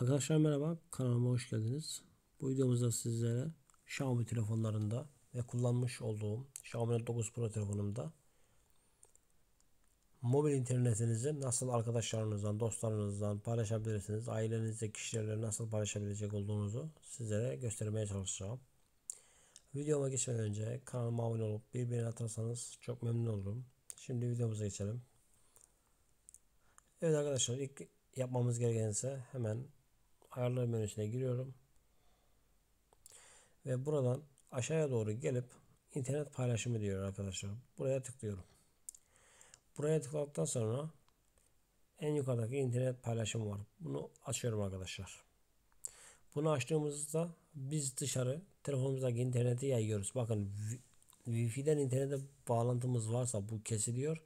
Arkadaşlar merhaba, kanalıma hoş geldiniz. Bu videomuzda sizlere Xiaomi telefonlarında ve kullanmış olduğum Xiaomi Note 9 Pro telefonumda mobil internetinizi nasıl arkadaşlarınızdan, dostlarınızdan paylaşabilirsiniz, ailenizde kişilerle nasıl paylaşabilecek olduğunuzu sizlere göstermeye çalışacağım. Videoma geçmeden önce kanalıma abone olup bir beğeni atarsanız çok memnun olurum. Şimdi videomuza geçelim. Evet arkadaşlar ilk yapmamız gereken ise hemen ayarlar menüsüne giriyorum. Ve buradan aşağıya doğru gelip internet paylaşımı diyor arkadaşlar. Buraya tıklıyorum. Buraya tıkladıktan sonra en yukarıdaki internet paylaşımı var. Bunu açıyorum arkadaşlar. Bunu açtığımızda biz dışarı telefonumuzdaki interneti yayıyoruz. Bakın Wi-Fi'den internete bağlantımız varsa bu kesiliyor.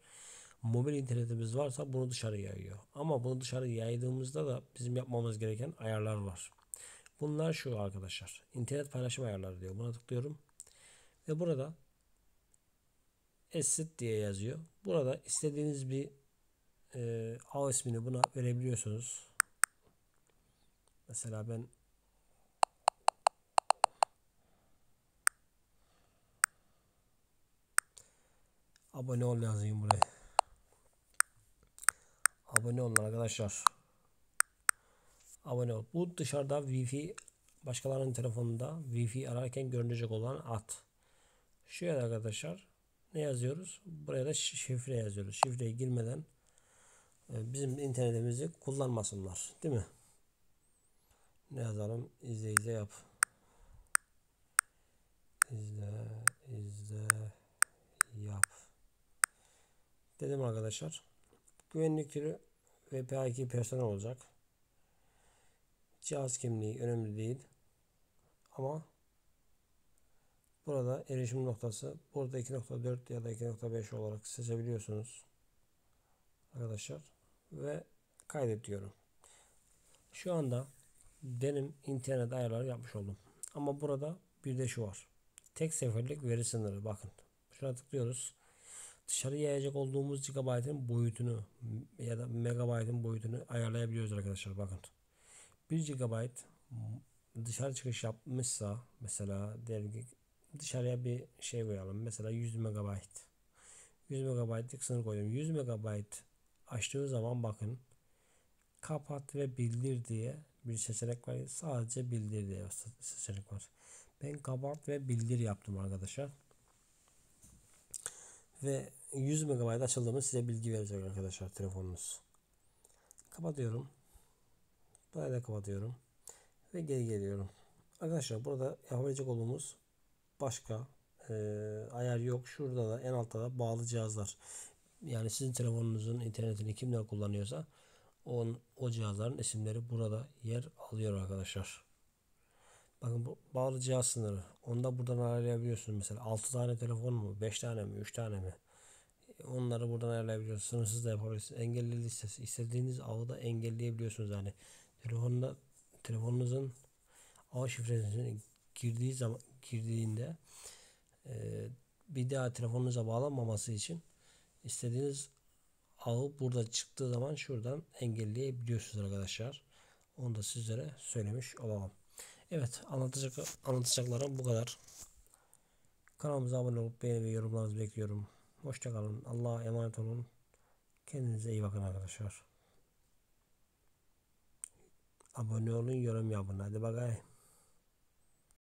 Mobil internetimiz varsa bunu dışarı yayıyor. Ama bunu dışarı yaydığımızda da bizim yapmamız gereken ayarlar var. Bunlar şu arkadaşlar. İnternet paylaşım ayarları diyor. Buna tıklıyorum. Ve burada Asset diye yazıyor. Burada istediğiniz bir e, ağ ismini buna verebiliyorsunuz. Mesela ben abone ol yazayım buraya. Abone olun arkadaşlar. Abone ol. Bu dışarıda Wi-Fi başkalarının telefonunda Wi-Fi ararken görünecek olan at. Şuraya arkadaşlar ne yazıyoruz? Buraya da şifre yazıyoruz. Şifreye girmeden e, bizim internetimizi kullanmasınlar. Değil mi? Ne yazalım? İzle izle yap. İzle izle yap. Dedim arkadaşlar. Güvenlik türü VPA2 personel olacak. Cihaz kimliği önemli değil. Ama burada erişim noktası burada 2.4 ya da 2.5 olarak seçebiliyorsunuz. Arkadaşlar ve kaydet diyorum. Şu anda benim internet ayarları yapmış oldum. Ama burada bir de şu var. Tek seferlik veri sınırı. Bakın. Şuna tıklıyoruz dışarı yayacak olduğumuz gigabaytın boyutunu ya da megabaytın boyutunu ayarlayabiliyoruz arkadaşlar bakın. 1 GB dışarı çıkış yapmışsa mesela diyelim ki dışarıya bir şey koyalım. Mesela 100 MB. 100 MB'lık sınır koydum. 100 MB açtığı zaman bakın kapat ve bildir diye bir seçenek var. Sadece bildir diye seçenek var. Ben kapat ve bildir yaptım arkadaşlar ve 100 MB açıldığını size bilgi verecek arkadaşlar telefonunuz. Kapatıyorum. Burayı da kapatıyorum. Ve geri geliyorum. Arkadaşlar burada yapabilecek olduğumuz başka e, ayar yok. Şurada da en altta da bağlı cihazlar. Yani sizin telefonunuzun internetini kimler kullanıyorsa on, o cihazların isimleri burada yer alıyor arkadaşlar. Bakın bu bağlı cihaz sınırı. Onu da buradan ayarlayabiliyorsunuz. Mesela 6 tane telefon mu? 5 tane mi? 3 tane mi? Onları buradan ayarlayabiliyorsunuz. Sınırsız da yapabilirsiniz. Engelli listesi. istediğiniz ağı da engelleyebiliyorsunuz. Yani telefonda telefonunuzun ağ şifresini girdiği zaman girdiğinde e, bir daha telefonunuza bağlanmaması için istediğiniz ağı burada çıktığı zaman şuradan engelleyebiliyorsunuz arkadaşlar. Onu da sizlere söylemiş olalım. Evet anlatacak anlatacaklarım bu kadar. Kanalımıza abone olup beğeni ve yorumlarınızı bekliyorum. Hoşçakalın. Allah'a emanet olun. Kendinize iyi bakın arkadaşlar. Abone olun, yorum yapın. Hadi bakayım.